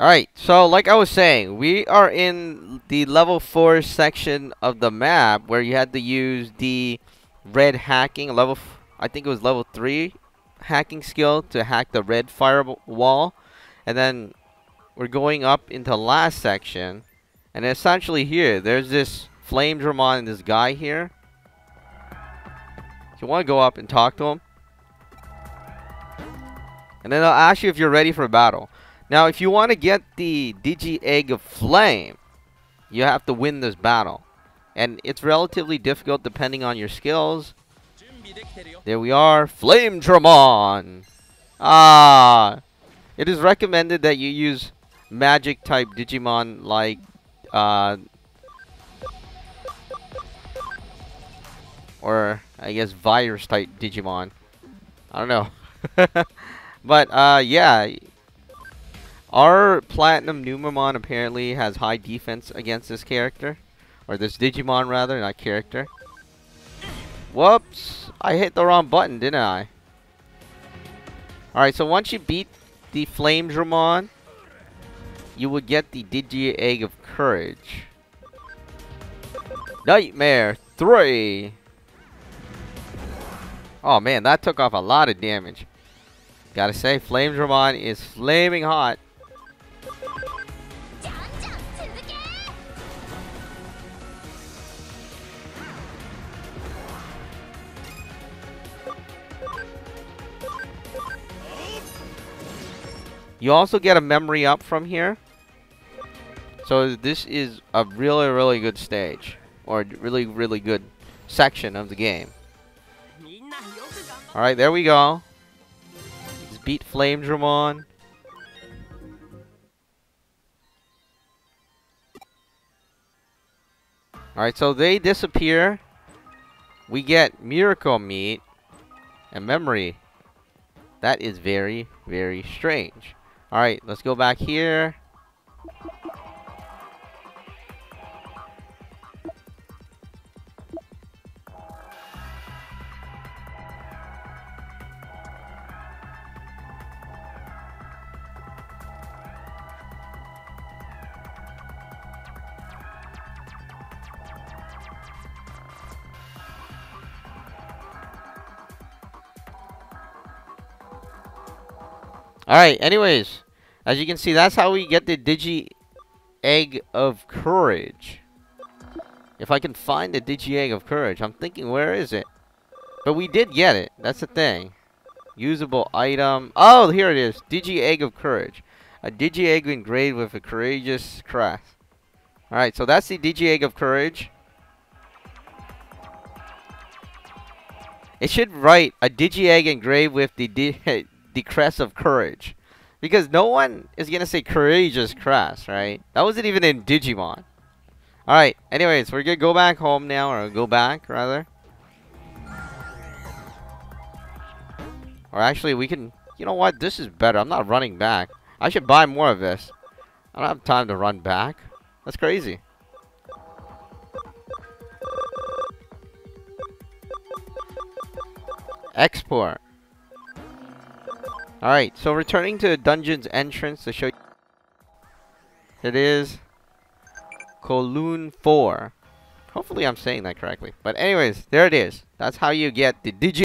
Alright, so like I was saying, we are in the level 4 section of the map where you had to use the red hacking, level, I think it was level 3 hacking skill to hack the red firewall. And then we're going up into the last section. And essentially here, there's this Flamedramon and this guy here. you want to go up and talk to him. And then they'll ask you if you're ready for battle. Now, if you want to get the Digi Egg of Flame, you have to win this battle. And it's relatively difficult depending on your skills. There we are. Flamedramon! Ah! It is recommended that you use magic type Digimon like uh, or I guess virus type Digimon. I don't know. but uh, yeah, our Platinum Numemon apparently has high defense against this character. Or this Digimon, rather, not character. Whoops! I hit the wrong button, didn't I? Alright, so once you beat the Flamedramon, you will get the Digi Egg of Courage. Nightmare 3! Oh man, that took off a lot of damage. Gotta say, Flamedramon is flaming hot. You also get a memory up from here. So this is a really, really good stage. Or really, really good section of the game. Alright, there we go. Let's beat Flamedramon. Alright, so they disappear. We get Miracle Meat and Memory. That is very, very strange. Alright, let's go back here. Alright, anyways. As you can see, that's how we get the Digi Egg of Courage. If I can find the Digi Egg of Courage. I'm thinking, where is it? But we did get it. That's the thing. Usable item. Oh, here it is. Digi Egg of Courage. A Digi Egg engraved with a courageous crest. Alright, so that's the Digi Egg of Courage. It should write a Digi Egg engraved with the the crest of courage. Because no one is going to say courageous crest, right? That wasn't even in Digimon. Alright, anyways, we're going to go back home now, or go back, rather. Or actually, we can... You know what? This is better. I'm not running back. I should buy more of this. I don't have time to run back. That's crazy. Export. Alright, so returning to the dungeon's entrance to show you... It is... Kowloon 4. Hopefully I'm saying that correctly. But anyways, there it is. That's how you get the Digi